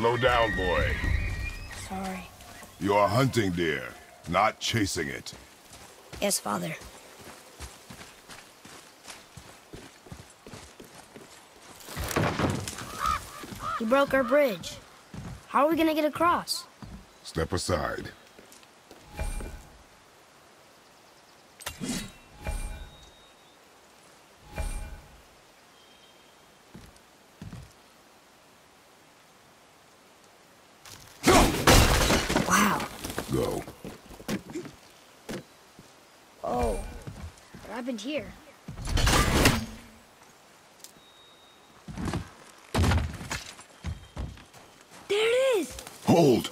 Slow down, boy. Sorry. You are hunting deer, not chasing it. Yes, father. He broke our bridge. How are we gonna get across? Step aside. Go. Oh. What happened here? There it is! Hold!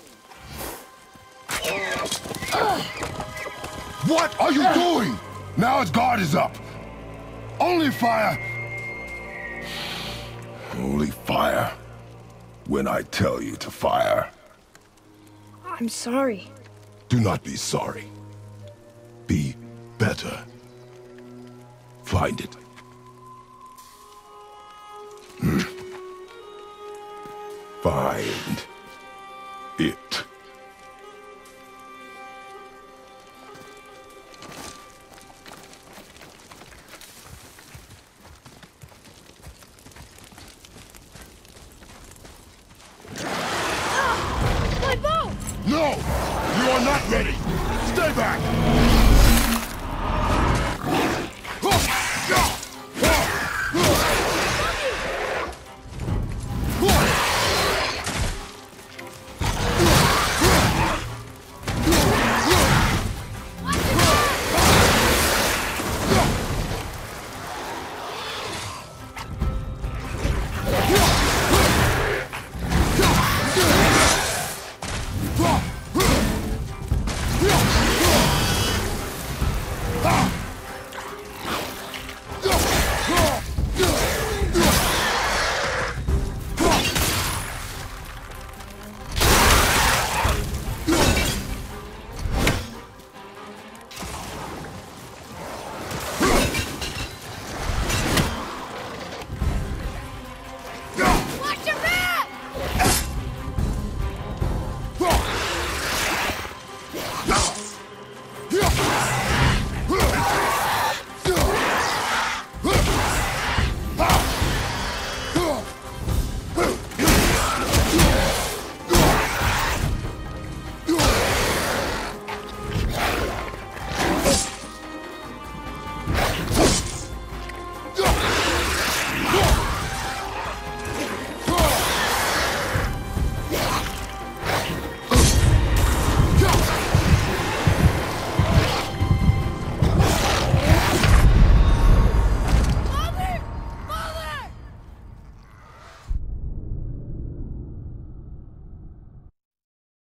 What are you doing? Now his guard is up. Only fire. Only fire. When I tell you to fire. I'm sorry. Do not be sorry. Be better. Find it. Hmm. Find it. My bow! No! Are not ready! Stay back!